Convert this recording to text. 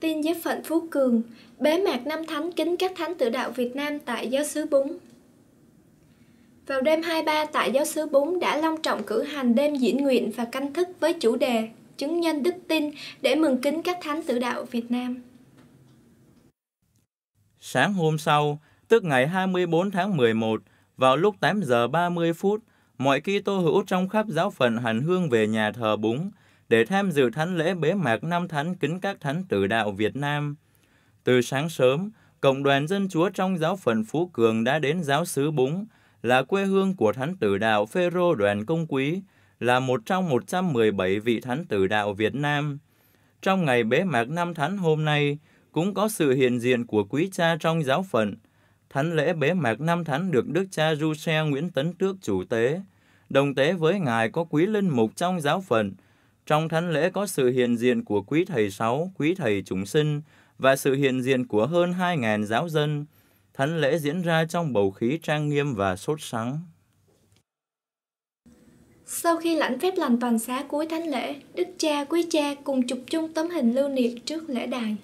Tin giáo phận Phú Cường, bế mạc năm thánh kính các thánh tử đạo Việt Nam tại giáo xứ Búng. Vào đêm 23 tại giáo xứ Búng đã long trọng cử hành đêm diễn nguyện và canh thức với chủ đề chứng nhân đức tin để mừng kính các thánh tử đạo Việt Nam. Sáng hôm sau, tức ngày 24 tháng 11, vào lúc 8 giờ 30 phút, mọi Kitô hữu trong khắp giáo phận hành hương về nhà thờ Búng để tham dự thánh lễ bế mạc năm thánh kính các thánh tử đạo Việt Nam. Từ sáng sớm, Cộng đoàn Dân Chúa trong giáo phận Phú Cường đã đến giáo xứ Búng, là quê hương của thánh tử đạo Phêrô Đoàn Công Quý, là một trong 117 vị thánh tử đạo Việt Nam. Trong ngày bế mạc năm thánh hôm nay, cũng có sự hiện diện của quý cha trong giáo phận. Thánh lễ bế mạc năm thánh được Đức cha Du Xe Nguyễn Tấn Tước chủ tế. Đồng tế với Ngài có quý linh mục trong giáo phận, trong thánh lễ có sự hiện diện của quý thầy sáu, quý thầy chúng sinh và sự hiện diện của hơn 2.000 giáo dân. Thánh lễ diễn ra trong bầu khí trang nghiêm và sốt sắng. Sau khi lãnh phép lành toàn xá cuối thánh lễ, Đức cha, quý cha cùng chụp chung tấm hình lưu niệm trước lễ đài.